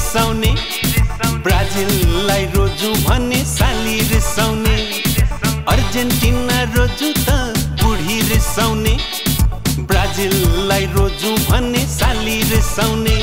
रिसाउने। ब्राजिललाई रोजु भन्ने साली रिसाउने। अर्जेन्टिना रोजु त बुढी रिसाउने। ब्राजिललाई रोजु भन्ने साली रिसाउने।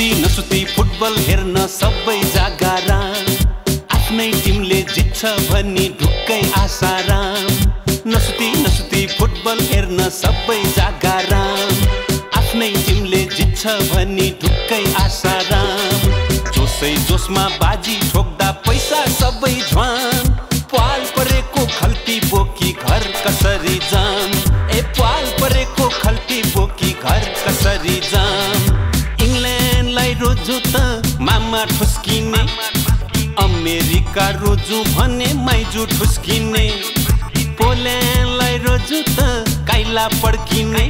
नसुती नसुती फुटबल हेर्न सबै जागाराम आफ्नै टिमले जित्छ भनी ढुक्कै आसाराम नसुती नसुती फुटबल हेर्न सबै जागाराम आफ्नै टिमले जित्छ भनी ढुक्कै आसाराम जोसै जोसमा बाजी ठोक्दा पैसा सबै झ्वाम पाल परेको खल्ती बोकी घर कसरी जाम रोजु त मामा ठुस्किने। अमेरिका रोजु भने माइजु ठुस्किने। पोल्यान्डलाई रोजु त काइला पड्किने।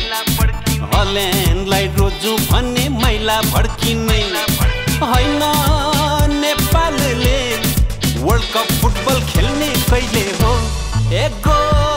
हल्यान्डलाई रोजु भने मैला भड्किने। होइन नेपालले वर्ल्ड कप फुटबल खेल्ने कहिले हो? ए गोल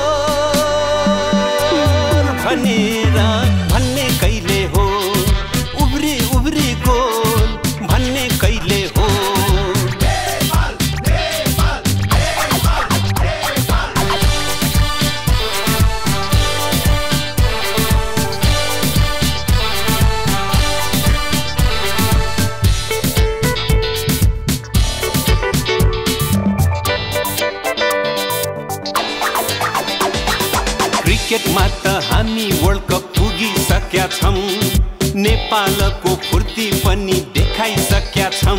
त हामी वर्ल्ड कप पुगिसकेका छौँ। नेपालको फुर्ती पनि देखाइसकेका छौँ।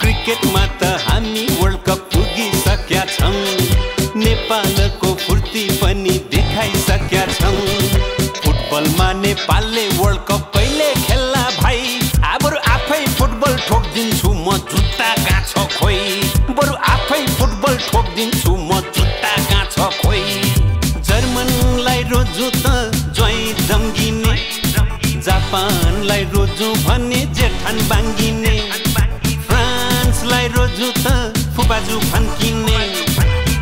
क्रिकेटमा त हामी वर्ल्ड कप पुगिसकेका छौँ। नेपालको फुर्ती पनि देखाइसकेका छौँ। फुटबलमा नेपालले वर्ल्ड कप जापानलाई रोजु भने जेठान बाङ्गिने फ्रान्सलाई रोजु त फुबाजु फन्किने।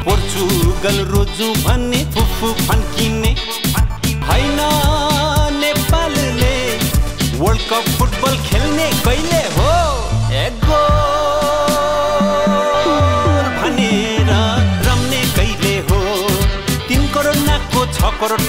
पोर्चुगल रोजु भने फुफु फन्किने। होइन नेपालले वर्ल्ड कप फुटबल खेल्ने कहिले हो? भनेर रम्ने कहिले हो? तिन करोड नाकको छ करोड